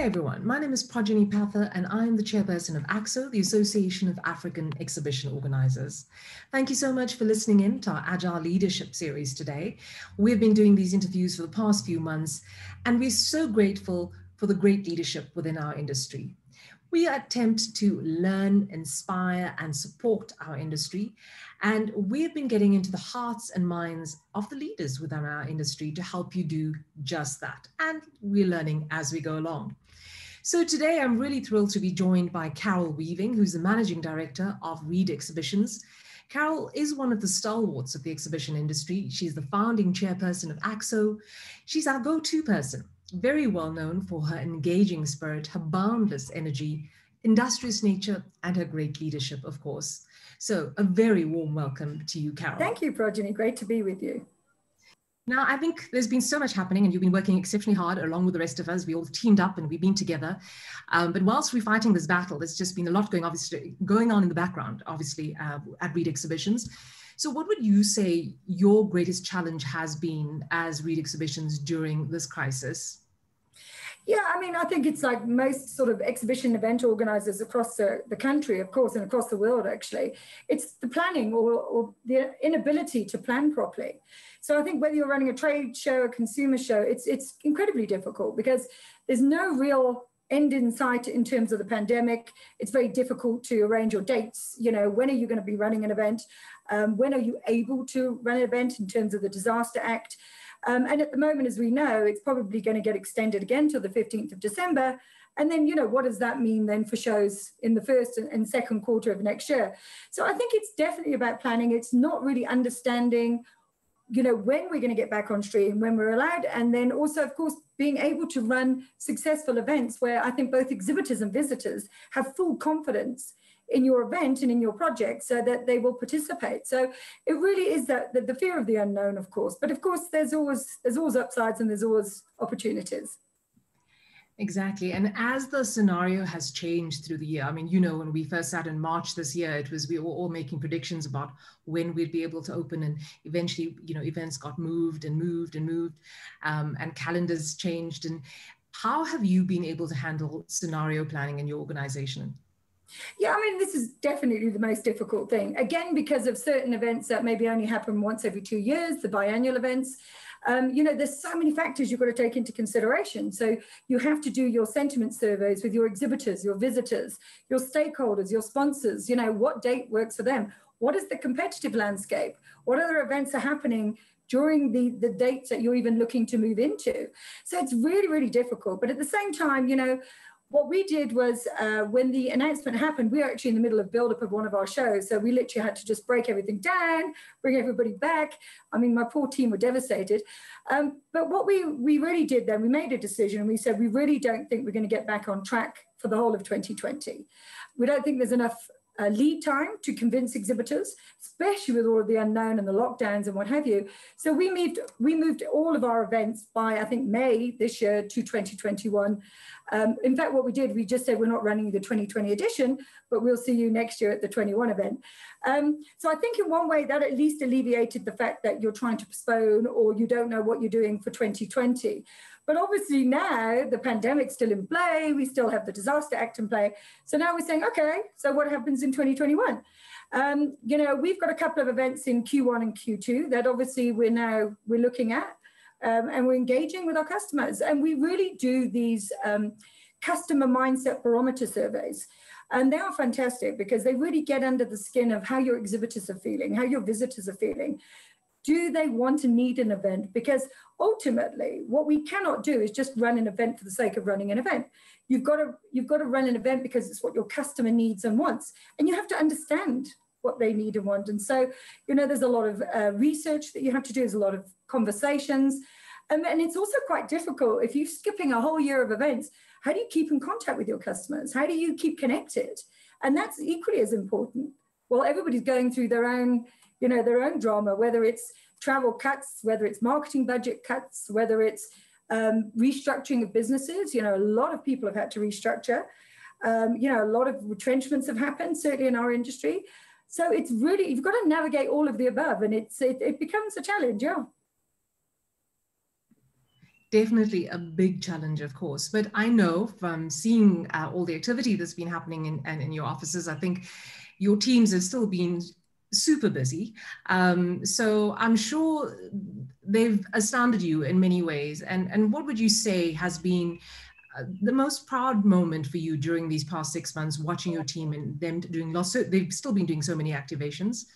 Hey everyone, my name is Projeni Pather and I'm the chairperson of AAXO, the Association of African Exhibition Organizers. Thank you so much for listening in to our Agile Leadership series today. We've been doing these interviews for the past few months and we're so grateful for the great leadership within our industry. We attempt to learn, inspire, and support our industry. And we've been getting into the hearts and minds of the leaders within our industry to help you do just that. And we're learning as we go along. So today I'm really thrilled to be joined by Carol Weaving, who's the managing director of Reed Exhibitions. Carol is one of the stalwarts of the exhibition industry. She's the founding chairperson of AAXO. She's our go-to person very well known for her engaging spirit, her boundless energy, industrious nature, and her great leadership, of course. So, a very warm welcome to you, Carol. Thank you, Projeni. Great to be with you. Now, I think there's been so much happening, and you've been working exceptionally hard along with the rest of us. We all teamed up and we've been together. Um, but whilst we're fighting this battle, there's just been a lot going, obviously, going on in the background, obviously, uh, at Reed Exhibitions. So, what would you say your greatest challenge has been as Reed Exhibitions during this crisis? Yeah, I mean, I think it's like most sort of exhibition event organizers across the, the country, of course, and across the world, actually. It's the planning or, or the inability to plan properly. So I think whether you're running a trade show, a consumer show, it's, it's incredibly difficult because there's no real end in sight in terms of the pandemic. It's very difficult to arrange your dates. You know, when are you going to be running an event? Um, when are you able to run an event in terms of the Disaster Act? Um, and at the moment, as we know, it's probably going to get extended again till the 15th of December. And then, you know, what does that mean then for shows in the first and second quarter of next year? So I think it's definitely about planning. It's not really understanding, you know, when we're going to get back on stream, when we're allowed. And then also, of course, being able to run successful events where I think both exhibitors and visitors have full confidence in your event and in your project so that they will participate. So it really is that the, the fear of the unknown, of course. But of course, there's always there's always upsides and there's always opportunities. Exactly. And as the scenario has changed through the year, I mean, you know, when we first sat in March this year, it was we were all making predictions about when we'd be able to open. And eventually, you know, events got moved and moved and moved, um, and calendars changed. And how have you been able to handle scenario planning in your organization? Yeah, I mean, this is definitely the most difficult thing. Again, because of certain events that maybe only happen once every two years, the biannual events. Um, you know, there's so many factors you've got to take into consideration. So you have to do your sentiment surveys with your exhibitors, your visitors, your stakeholders, your sponsors. You know, what date works for them? What is the competitive landscape? What other events are happening during the, the dates that you're even looking to move into? So it's really, really difficult. But at the same time, you know, what we did was uh, when the announcement happened, we were actually in the middle of build-up of one of our shows. So we literally had to just break everything down, bring everybody back. I mean, my poor team were devastated. Um, but what we, we really did then, we made a decision and we said, we really don't think we're going to get back on track for the whole of 2020. We don't think there's enough uh, lead time to convince exhibitors, especially with all of the unknown and the lockdowns and what have you. So we moved we moved all of our events by I think May this year to 2021. Um, in fact, what we did, we just said we're not running the 2020 edition, but we'll see you next year at the 21 event. Um, so I think in one way that at least alleviated the fact that you're trying to postpone or you don't know what you're doing for 2020. But obviously now the pandemic's still in play, we still have the Disaster Act in play. So now we're saying, okay, so what happens in 2021? Um, you know, we've got a couple of events in Q1 and Q2 that obviously we're now we're looking at um, and we're engaging with our customers. And we really do these um, customer mindset barometer surveys. And they are fantastic because they really get under the skin of how your exhibitors are feeling, how your visitors are feeling. Do they want to need an event? Because ultimately, what we cannot do is just run an event for the sake of running an event. You've got to you've got to run an event because it's what your customer needs and wants, and you have to understand what they need and want. And so, you know, there's a lot of uh, research that you have to do. There's a lot of conversations. Um, and it's also quite difficult if you're skipping a whole year of events. How do you keep in contact with your customers? How do you keep connected? And that's equally as important. Well, everybody's going through their own, you know, their own drama, whether it's travel cuts, whether it's marketing budget cuts, whether it's um, restructuring of businesses. You know, a lot of people have had to restructure. Um, you know, a lot of retrenchments have happened, certainly in our industry. So it's really, you've got to navigate all of the above and it's, it, it becomes a challenge, yeah. definitely a big challenge, of course. But I know from seeing uh, all the activity that's been happening in, in, in your offices, I think your teams have still been super busy. Um, so I'm sure they've astounded you in many ways. And, and what would you say has been uh, the most proud moment for you during these past six months, watching your team and them doing lots? So they've still been doing so many activations.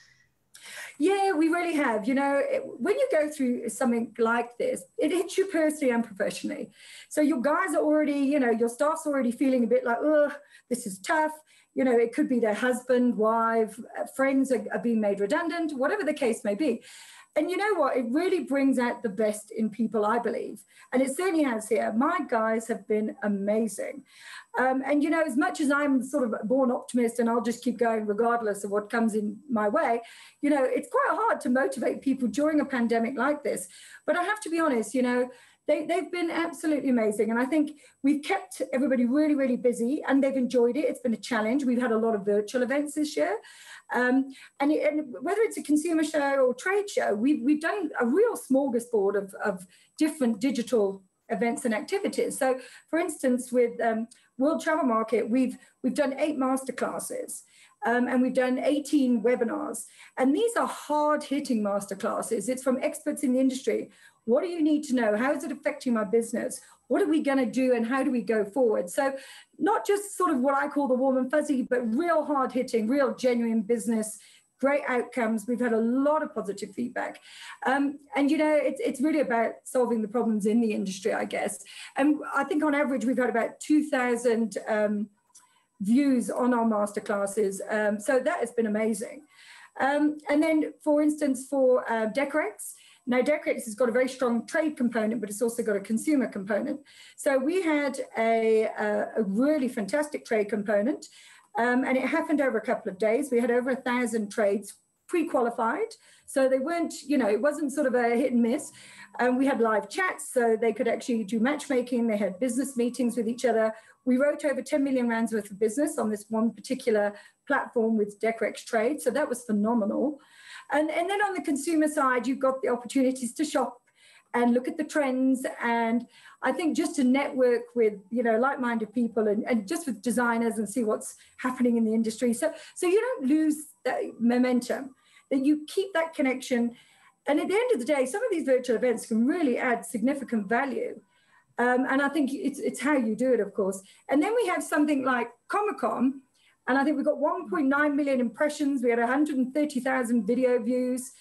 Yeah, we really have. You know, when you go through something like this, it hits you personally and professionally. So your guys are already, you know, your staff's already feeling a bit like, oh, this is tough. You know, it could be their husband, wife, uh, friends are, are being made redundant, whatever the case may be. And you know what? It really brings out the best in people, I believe. And it certainly has here. My guys have been amazing. Um, and, you know, as much as I'm sort of born optimist and I'll just keep going regardless of what comes in my way, you know, it's quite hard to motivate people during a pandemic like this. But I have to be honest, you know, they, they've been absolutely amazing. And I think we've kept everybody really, really busy and they've enjoyed it. It's been a challenge. We've had a lot of virtual events this year. Um, and, it, and, whether it's a consumer show or trade show, we've, we've done a real smorgasbord of, of different digital events and activities. So for instance, with um, World Travel Market, we've, we've done eight masterclasses. Um, and we've done 18 webinars. And these are hard hitting masterclasses. It's from experts in the industry. What do you need to know? How is it affecting my business? What are we going to do and how do we go forward? So, not just sort of what I call the warm and fuzzy, but real hard hitting, real genuine business great outcomes. We've had a lot of positive feedback. Um, and, you know, it's, it's really about solving the problems in the industry, I guess. And I think on average, we've had about 2,000 um, views on our masterclasses. Um, so that has been amazing. Um, and then, for instance, for uh, Decorex, now, Decorex has got a very strong trade component, but it's also got a consumer component. So we had a, a, a really fantastic trade component, um, and it happened over a couple of days. We had over a thousand trades pre-qualified. So they weren't, you know, it wasn't sort of a hit and miss. Um, we had live chats, so they could actually do matchmaking. They had business meetings with each other. We wrote over 10 million rands worth of business on this one particular platform with Decorex Trade. So that was phenomenal. And, and then on the consumer side, you've got the opportunities to shop and look at the trends. And I think just to network with, you know, like-minded people and, and just with designers and see what's happening in the industry. So, so you don't lose that momentum, that you keep that connection. And at the end of the day, some of these virtual events can really add significant value. Um, and I think it's, it's how you do it, of course. And then we have something like Comic Con, and I think we got 1.9 million impressions. We had 130,000 video views.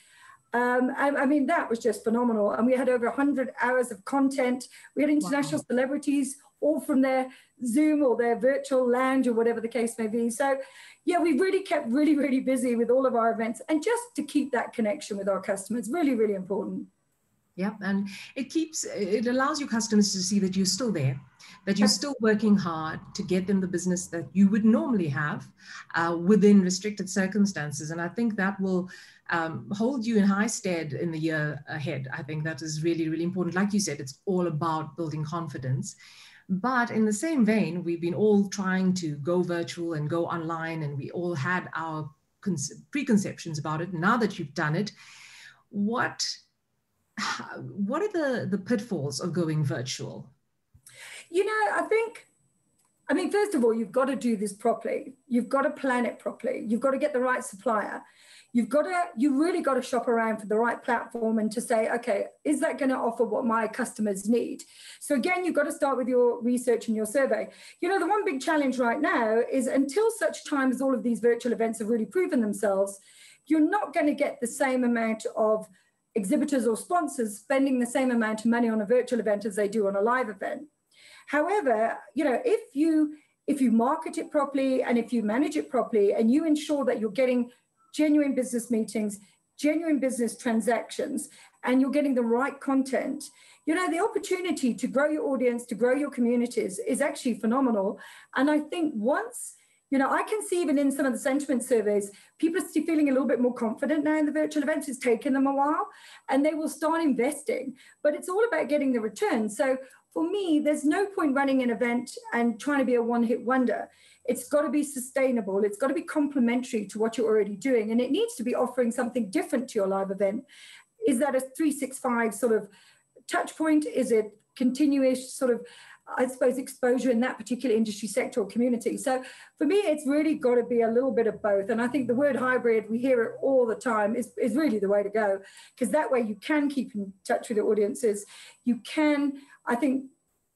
Um, I, I, mean, that was just phenomenal. And we had over 100 hours of content. We had international wow. celebrities, all from their Zoom or their virtual lounge or whatever the case may be. So, yeah, we really kept really, really busy with all of our events and just to keep that connection with our customers, really, really important. Yeah, and it keeps, it allows your customers to see that you're still there, that you're still working hard to get them the business that you would normally have uh, within restricted circumstances. And I think that will um, hold you in high stead in the year ahead. I think that is really, really important. Like you said, it's all about building confidence. But in the same vein, we've been all trying to go virtual and go online, and we all had our preconceptions about it. Now that you've done it, what what are the, the pitfalls of going virtual? You know, I think, I mean, first of all, you've got to do this properly. You've got to plan it properly. You've got to get the right supplier. You've got to, you really got to shop around for the right platform and to say, okay, is that going to offer what my customers need? So again, you've got to start with your research and your survey. You know, the one big challenge right now is until such time as all of these virtual events have really proven themselves, you're not going to get the same amount of exhibitors or sponsors spending the same amount of money on a virtual event as they do on a live event. However, you know, if you if you market it properly and if you manage it properly and you ensure that you're getting genuine business meetings, genuine business transactions, and you're getting the right content, you know, the opportunity to grow your audience, to grow your communities is actually phenomenal. And I think once you know, I can see even in some of the sentiment surveys, people are still feeling a little bit more confident now in the virtual events. It's taken them a while and they will start investing, but it's all about getting the return. So for me, there's no point running an event and trying to be a one hit wonder. It's got to be sustainable. It's got to be complementary to what you're already doing. And it needs to be offering something different to your live event. Is that a 365 sort of touch point? Is it continuous sort of I suppose, exposure in that particular industry sector or community. So for me, it's really got to be a little bit of both. And I think the word hybrid, we hear it all the time, is, is really the way to go because that way you can keep in touch with the audiences. You can, I think,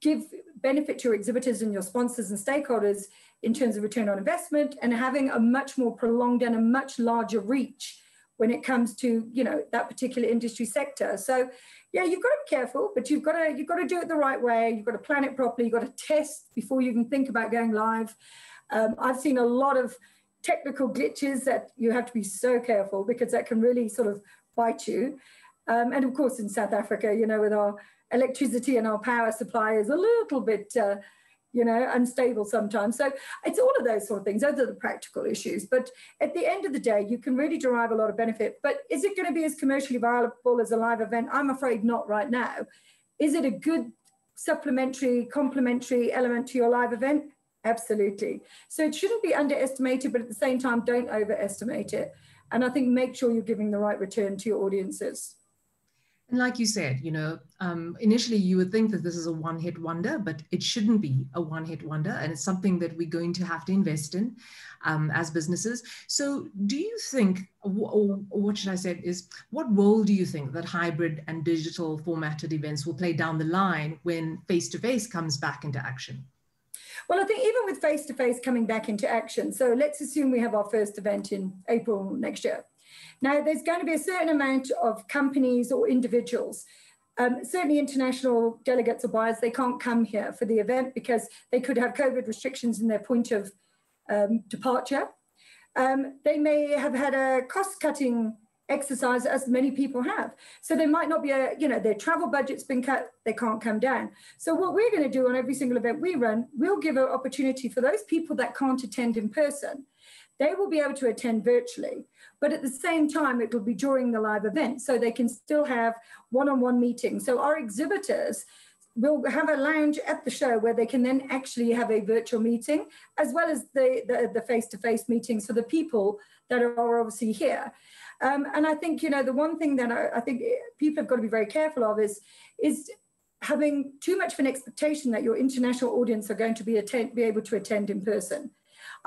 give benefit to your exhibitors and your sponsors and stakeholders in terms of return on investment and having a much more prolonged and a much larger reach when it comes to you know that particular industry sector. So yeah you've got to be careful but you've got to you've got to do it the right way. You've got to plan it properly. You've got to test before you can think about going live. Um, i've seen a lot of technical glitches that you have to be so careful because that can really sort of bite you. Um, and of course in south africa you know with our electricity and our power supply is a little bit uh, you know, unstable sometimes. So it's all of those sort of things. Those are the practical issues. But at the end of the day, you can really derive a lot of benefit. But is it going to be as commercially viable as a live event? I'm afraid not right now. Is it a good supplementary, complementary element to your live event? Absolutely. So it shouldn't be underestimated, but at the same time, don't overestimate it. And I think make sure you're giving the right return to your audiences. And like you said, you know, um, initially you would think that this is a one hit wonder, but it shouldn't be a one hit wonder. And it's something that we're going to have to invest in um, as businesses. So, do you think, or, what should I say, is what role do you think that hybrid and digital formatted events will play down the line when face to face comes back into action? Well, I think even with face to face coming back into action, so let's assume we have our first event in April next year. Now, there's going to be a certain amount of companies or individuals. Um, certainly, international delegates or buyers, they can't come here for the event because they could have COVID restrictions in their point of um, departure. Um, they may have had a cost cutting exercise as many people have. So they might not be a, you know, their travel budget's been cut, they can't come down. So what we're going to do on every single event we run, we'll give an opportunity for those people that can't attend in person. They will be able to attend virtually. But at the same time, it will be during the live event, so they can still have one-on-one meetings. So our exhibitors will have a lounge at the show where they can then actually have a virtual meeting, as well as the, the, the face-to-face meetings for the people that are obviously here. Um, and I think, you know, the one thing that I, I think people have got to be very careful of is, is having too much of an expectation that your international audience are going to be attend, be able to attend in person.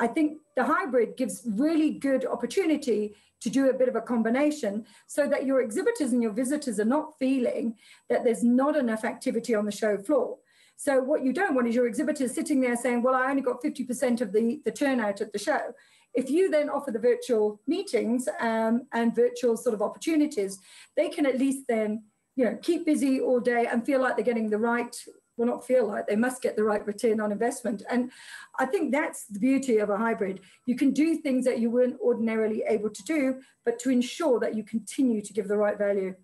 I think the hybrid gives really good opportunity to do a bit of a combination so that your exhibitors and your visitors are not feeling that there's not enough activity on the show floor. So what you don't want is your exhibitors sitting there saying, well, I only got 50% of the, the turnout at the show. If you then offer the virtual meetings um, and virtual sort of opportunities, they can at least then you know, keep busy all day and feel like they're getting the right will not feel like they must get the right return on investment. And I think that's the beauty of a hybrid. You can do things that you weren't ordinarily able to do, but to ensure that you continue to give the right value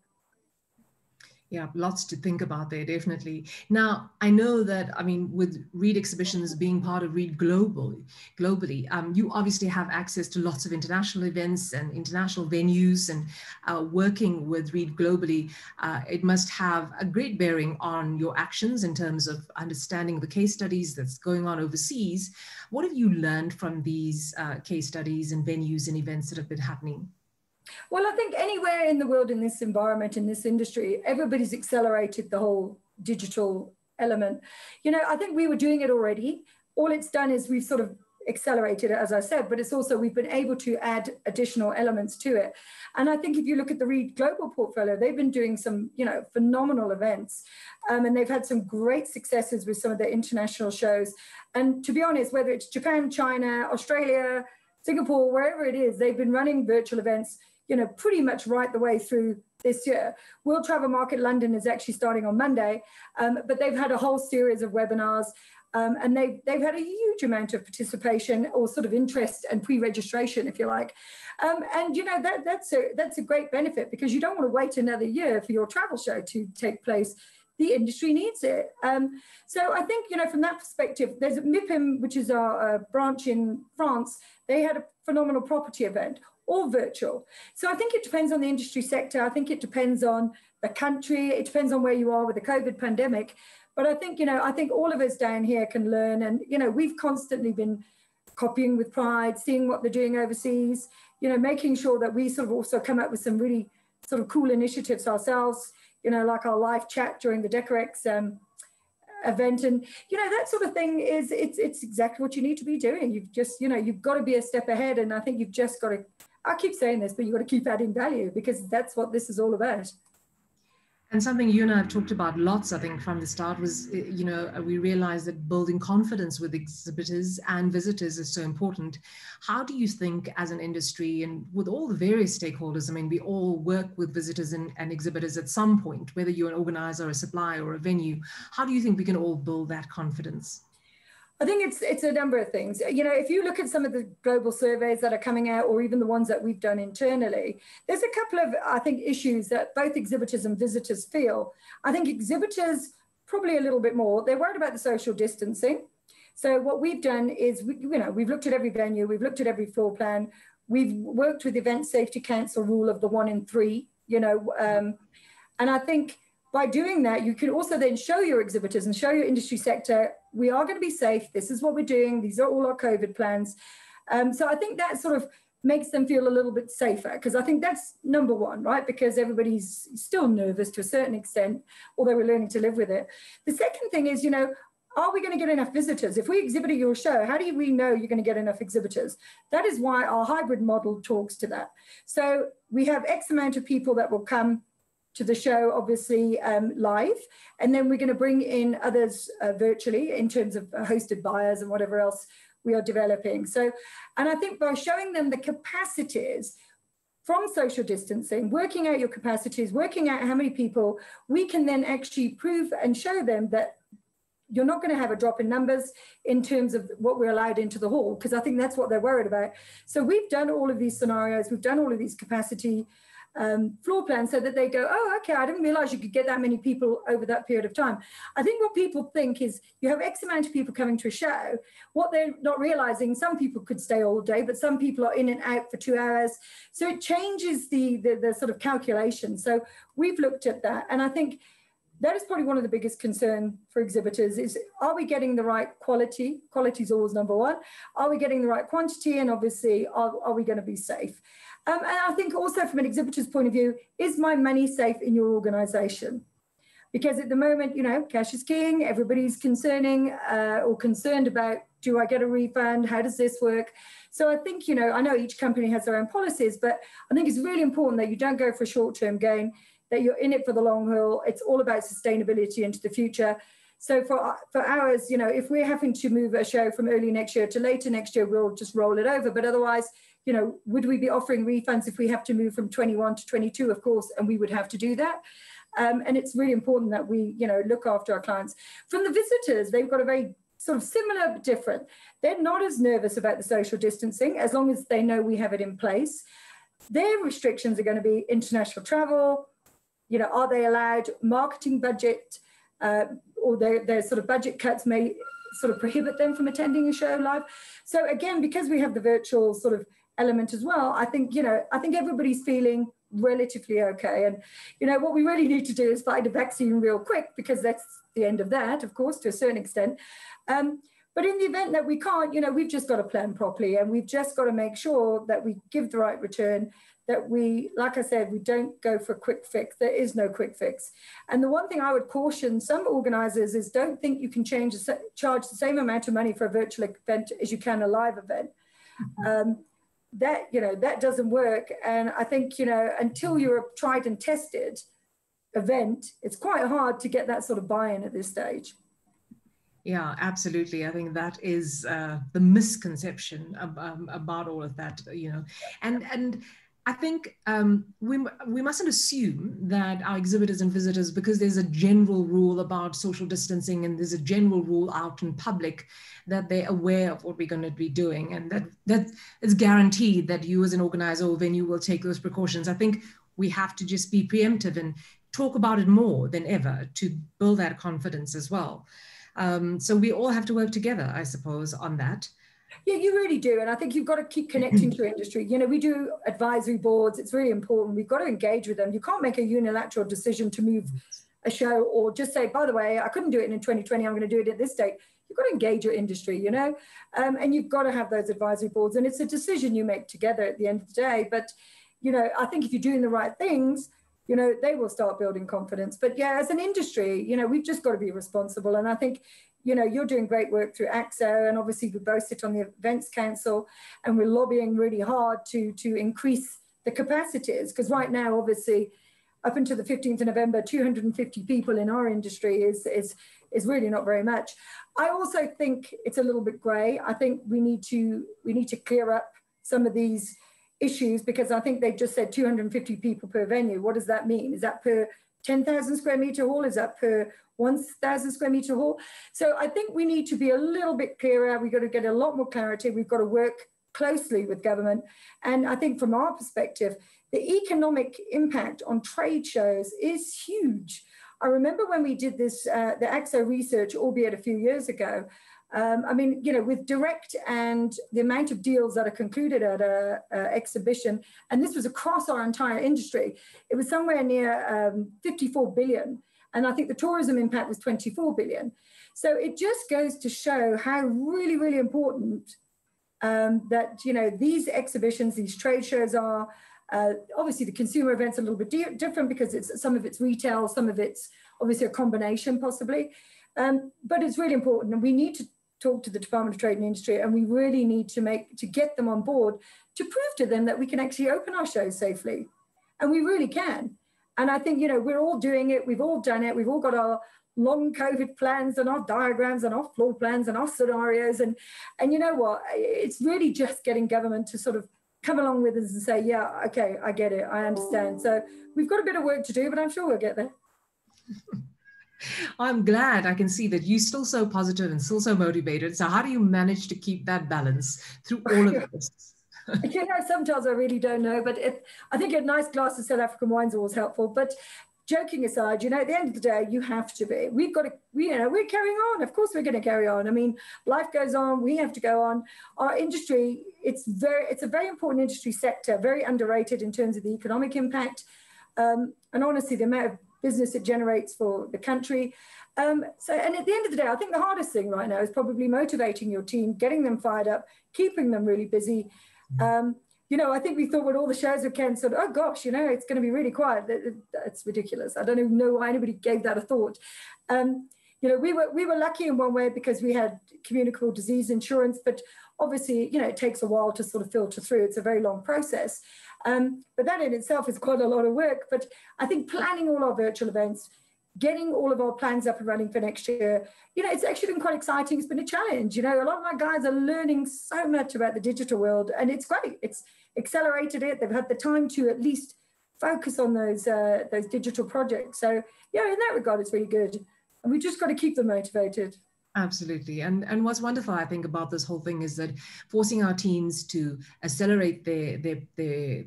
yeah lots to think about there definitely. Now i know that i mean with Reed exhibitions being part of Reed globally globally um, you obviously have access to lots of international events and international venues and uh, working with Reed globally uh, it must have a great bearing on your actions in terms of understanding the case studies that's going on overseas. What have you learned from these uh, case studies and venues and events that have been happening well, I think anywhere in the world in this environment, in this industry, everybody's accelerated the whole digital element. You know, I think we were doing it already. All it's done is we've sort of accelerated it, as I said, but it's also we've been able to add additional elements to it. And I think if you look at the Reed Global portfolio, they've been doing some, you know, phenomenal events. Um, and they've had some great successes with some of their international shows. And to be honest, whether it's Japan, China, Australia, Singapore, wherever it is, they've been running virtual events you know, pretty much right the way through this year. World Travel Market London is actually starting on Monday, um, but they've had a whole series of webinars. Um, and they've, they've had a huge amount of participation or sort of interest and pre-registration, if you like. Um, and you know that that's a that's a great benefit because you don't want to wait another year for your travel show to take place. The industry needs it. Um, so I think you know from that perspective, there's MIPIM, which is our uh, branch in France. They had a phenomenal property event or virtual. So I think it depends on the industry sector. I think it depends on the country. It depends on where you are with the COVID pandemic. But I think, you know, I think all of us down here can learn. And, you know, we've constantly been copying with pride, seeing what they're doing overseas, you know, making sure that we sort of also come up with some really sort of cool initiatives ourselves, you know, like our live chat during the Decorex um, event and you know that sort of thing is it's it's exactly what you need to be doing you've just you know you've got to be a step ahead and i think you've just got to i keep saying this but you've got to keep adding value because that's what this is all about and something you and I have talked about lots, I think, from the start was, eh, you know, we realized that building confidence with exhibitors and visitors is so important. How do you think, as an industry and with all the various stakeholders, I mean, we all work with visitors and, and exhibitors at some point, whether you're an organizer, a supplier, or a venue, how do you think we can all build that confidence? I think it's it's a number of things. You know, if you look at some of the global surveys that are coming out, or even the ones that we've done internally, there's a couple of I think issues that both exhibitors and visitors feel. I think exhibitors probably a little bit more. They're worried about the social distancing. So what we've done is, we, you know, we've looked at every venue, we've looked at every floor plan, we've worked with Event Safety Council rule of the one in three. You know, um, and I think by doing that, you can also then show your exhibitors and show your industry sector, we are going to be safe. This is what we're doing. These are all our COVID plans. Um, so I think that sort of makes them feel a little bit safer because I think that's number one, right? Because everybody's still nervous to a certain extent, although we're learning to live with it. The second thing is, you know, are we going to get enough visitors? If we exhibit at your show, how do we know you're going to get enough exhibitors? That is why our hybrid model talks to that. So we have X amount of people that will come to the show, obviously um, live. And then we're going to bring in others uh, virtually in terms of hosted buyers and whatever else we are developing. So, and I think by showing them the capacities from social distancing, working out your capacities, working out how many people, we can then actually prove and show them that you're not going to have a drop in numbers in terms of what we're allowed into the hall, because I think that's what they're worried about. So we've done all of these scenarios, we've done all of these capacity um, floor plan so that they go, oh, okay, I didn't realize you could get that many people over that period of time. I think what people think is you have X amount of people coming to a show. What they're not realizing, some people could stay all day, but some people are in and out for two hours. So it changes the, the, the sort of calculation. So we've looked at that. And I think that is probably one of the biggest concern for exhibitors is are we getting the right quality quality is always number one are we getting the right quantity and obviously are, are we going to be safe um, and I think also from an exhibitor's point of view, is my money safe in your organization? Because at the moment, you know, cash is king. Everybody's concerning uh, or concerned about, do I get a refund? How does this work? So I think, you know, I know each company has their own policies, but I think it's really important that you don't go for a short-term gain, that you're in it for the long haul. It's all about sustainability into the future. So for for ours, you know, if we're having to move a show from early next year to later next year, we'll just roll it over. But otherwise, you know, would we be offering refunds if we have to move from 21 to 22? Of course, and we would have to do that. Um, and it's really important that we, you know, look after our clients. From the visitors, they've got a very sort of similar but different. They're not as nervous about the social distancing as long as they know we have it in place. Their restrictions are going to be international travel. You know, are they allowed marketing budget uh, or their, their sort of budget cuts may sort of prohibit them from attending a show live. So again, because we have the virtual sort of element as well, I think, you know, I think everybody's feeling relatively okay. And, you know, what we really need to do is find a vaccine real quick because that's the end of that, of course, to a certain extent. Um, but in the event that we can't, you know, we've just got to plan properly and we've just got to make sure that we give the right return, that we, like I said, we don't go for a quick fix. There is no quick fix. And the one thing I would caution some organizers is don't think you can change, charge the same amount of money for a virtual event as you can a live event. Mm-hmm. Um, that you know that doesn't work and i think you know until you're a tried and tested event it's quite hard to get that sort of buy-in at this stage yeah absolutely i think that is uh, the misconception um, about all of that you know and and I think um, we, we mustn't assume that our exhibitors and visitors, because there's a general rule about social distancing and there's a general rule out in public, that they're aware of what we're going to be doing and that that it's guaranteed that you as an organizer or venue will take those precautions. I think we have to just be preemptive and talk about it more than ever to build that confidence as well. Um, so we all have to work together, I suppose, on that. Yeah, you really do. And I think you've got to keep connecting to industry. You know, we do advisory boards. It's really important. We've got to engage with them. You can't make a unilateral decision to move a show or just say, by the way, I couldn't do it in 2020. I'm going to do it at this date. You've got to engage your industry, you know, um, and you've got to have those advisory boards. And it's a decision you make together at the end of the day. But, you know, I think if you're doing the right things, you know, they will start building confidence. But yeah, as an industry, you know, we've just got to be responsible. And I think, you know, you're doing great work through AAXO, and obviously we both sit on the Events Council, and we're lobbying really hard to to increase the capacities because right now, obviously, up until the 15th of November, 250 people in our industry is is is really not very much. I also think it's a little bit grey. I think we need to we need to clear up some of these issues because I think they just said 250 people per venue. What does that mean? Is that per 10,000 square meter hall? Is that per 1,000 square meter hall? So I think we need to be a little bit clearer. We've got to get a lot more clarity. We've got to work closely with government. And I think from our perspective, the economic impact on trade shows is huge. I remember when we did this, uh, the AAXO research, albeit a few years ago, um, I mean, you know, with direct and the amount of deals that are concluded at a, a exhibition, and this was across our entire industry, it was somewhere near um, 54 billion. And I think the tourism impact was 24 billion. So it just goes to show how really, really important um, that, you know, these exhibitions, these trade shows are. Uh, obviously, the consumer events are a little bit di different because it's some of it's retail, some of it's obviously a combination possibly. Um, but it's really important, and we need to talk to the Department of Trade and Industry, and we really need to make to get them on board to prove to them that we can actually open our shows safely, and we really can. And I think you know we're all doing it. We've all done it. We've all got our long COVID plans and our diagrams and our floor plans and our scenarios. And and you know what? It's really just getting government to sort of come along with us and say, yeah, okay, I get it, I understand. So we've got a bit of work to do, but I'm sure we'll get there. I'm glad I can see that you're still so positive and still so motivated. So how do you manage to keep that balance through all of this? you know, sometimes I really don't know, but it, I think a nice glass of South African wine is always helpful. But joking aside, you know, at the end of the day, you have to be. We've got to, we, you know, we're carrying on. Of course, we're going to carry on. I mean, life goes on. We have to go on. Our industry, it's very, it's a very important industry sector, very underrated in terms of the economic impact. Um, and honestly, the amount of business it generates for the country. Um, so, and at the end of the day, I think the hardest thing right now is probably motivating your team, getting them fired up, keeping them really busy. Um, you know, I think we thought when all the shows were cancelled, oh gosh, you know, it's going to be really quiet. It's ridiculous. I don't even know why anybody gave that a thought. Um, you know, we were we were lucky in one way because we had communicable disease insurance, but obviously, you know, it takes a while to sort of filter through. It's a very long process. Um, but that in itself is quite a lot of work. But I think planning all our virtual events, getting all of our plans up and running for next year, you know, it's actually been quite exciting. It's been a challenge. You know, a lot of my guys are learning so much about the digital world, and it's great. It's accelerated it. They've had the time to at least focus on those uh, those digital projects. So yeah, in that regard, it's really good. And we just got to keep them motivated. Absolutely. And, and what's wonderful, I think, about this whole thing is that forcing our teams to accelerate their, their, their,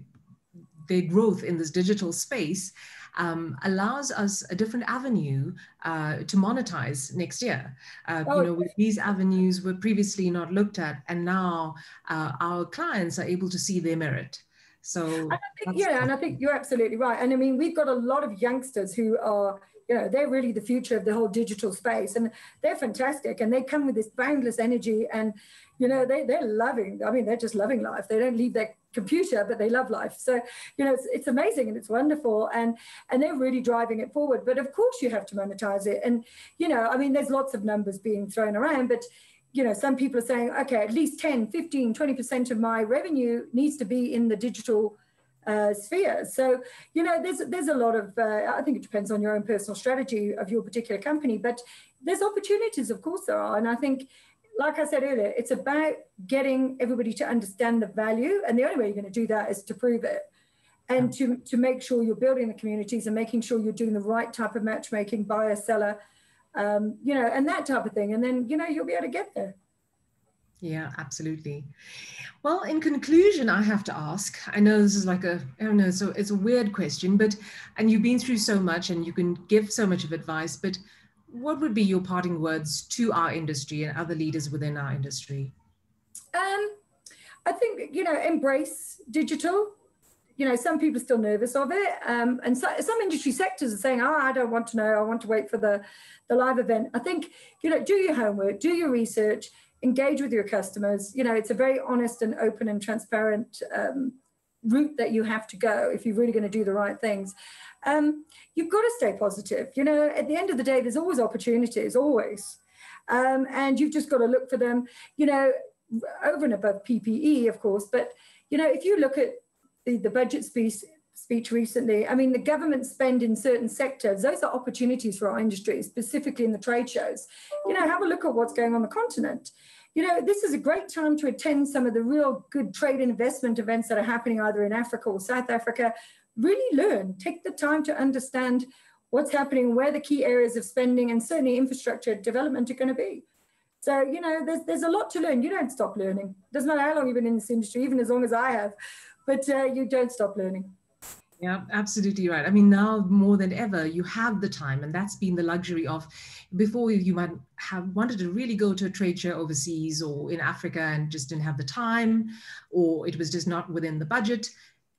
their growth in this digital space um, allows us a different avenue uh, to monetize next year. Uh, oh, you know, with these avenues were previously not looked at, and now uh, our clients are able to see their merit. So, think, yeah, and I think you're absolutely right. And I mean, we've got a lot of youngsters who are you know they're really the future of the whole digital space and they're fantastic and they come with this boundless energy and you know they, they're loving i mean they're just loving life. They don't leave their computer but they love life. So you know it's, it's amazing and it's wonderful and and they're really driving it forward. But of course you have to monetize it and you know i mean there's lots of numbers being thrown around but you know some people are saying okay at least 10 15 20% of my revenue needs to be in the digital uh, sphere. So, you know, there's there's a lot of. Uh, I think it depends on your own personal strategy of your particular company, but there's opportunities, of course, there are, and I think. Like I said earlier, it's about getting everybody to understand the value, and the only way you're going to do that is to prove it, and to to make sure you're building the communities and making sure you're doing the right type of matchmaking, buyer, seller, um, you know, and that type of thing, and then you know you'll be able to get there. Yeah, absolutely. Well, in conclusion, I have to ask. I know this is like a, I don't know, so it's a weird question, but and you've been through so much and you can give so much of advice, but what would be your parting words to our industry and other leaders within our industry? Um, I think you know, embrace digital. You know, some people are still nervous of it, um, and so, some industry sectors are saying, "Oh, I don't want to know. I want to wait for the the live event." I think you know, do your homework, do your research engage with your customers. You know, it's a very honest and open and transparent um, route that you have to go if you're really going to do the right things. Um, you've got to stay positive. You know, at the end of the day, there's always opportunities, always. Um, and you've just got to look for them, you know, over and above PPE, of course. But, you know, if you look at the, the budget speech, speech recently, I mean, the government spend in certain sectors, those are opportunities for our industry, specifically in the trade shows. You know, have a look at what's going on the continent you know, this is a great time to attend some of the real good trade and investment events that are happening either in Africa or South Africa. Really learn, take the time to understand what's happening, where the key areas of spending and certainly infrastructure development are going to be. So, you know, there's, there's a lot to learn. You don't stop learning. Doesn't matter how long you've been in this industry, even as long as I have, but uh, you don't stop learning. Yeah, absolutely right. I mean, now more than ever, you have the time, and that's been the luxury of before you might have wanted to really go to a trade show overseas or in Africa and just didn't have the time, or it was just not within the budget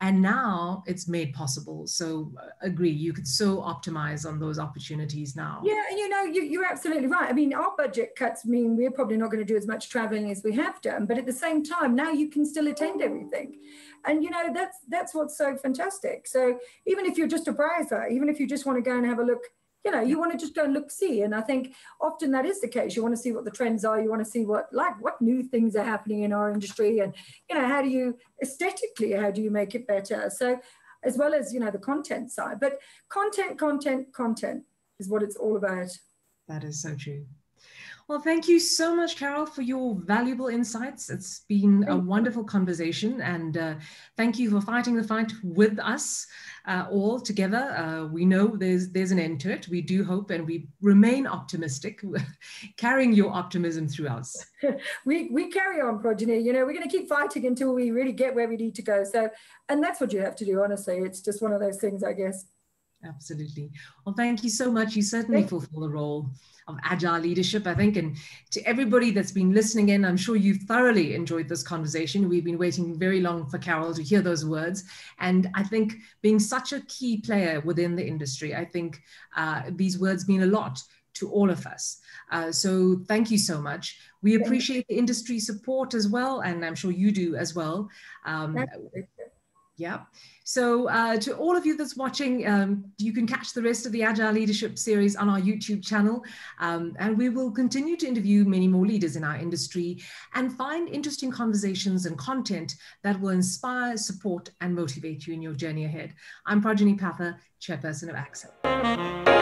and now it's made possible. So uh, agree you could so optimize on those opportunities now. Yeah you know you, you're absolutely right. I mean our budget cuts mean we're probably not going to do as much traveling as we have done but at the same time now you can still attend everything. And you know that's that's what's so fantastic. So even if you're just a browser even if you just want to go and have a look you know you want to just go and look see and i think often that is the case. You want to see what the trends are you want to see what like what new things are happening in our industry and you know how do you aesthetically how do you make it better? So as well as you know the content side but content content content is what it's all about. That is so true well, thank you so much, Carol, for your valuable insights. It's been a wonderful conversation, and uh, thank you for fighting the fight with us uh, all together. Uh, we know there's there's an end to it. We do hope, and we remain optimistic, carrying your optimism through us. we we carry on, Projeni. You know, we're going to keep fighting until we really get where we need to go. So, and that's what you have to do. Honestly, it's just one of those things, I guess. Absolutely. Well, thank you so much. You certainly fulfill the role of agile leadership, I think. And to everybody that's been listening in, I'm sure you've thoroughly enjoyed this conversation. We've been waiting very long for Carol to hear those words. And I think being such a key player within the industry, I think uh, these words mean a lot to all of us. Uh, so thank you so much. We appreciate the industry support as well, and I'm sure you do as well. Um, yeah. So uh, to all of you that's watching, um, you can catch the rest of the Agile Leadership series on our YouTube channel. Um, and we will continue to interview many more leaders in our industry and find interesting conversations and content that will inspire, support, and motivate you in your journey ahead. I'm Projeni Pather, Chairperson of AAXO.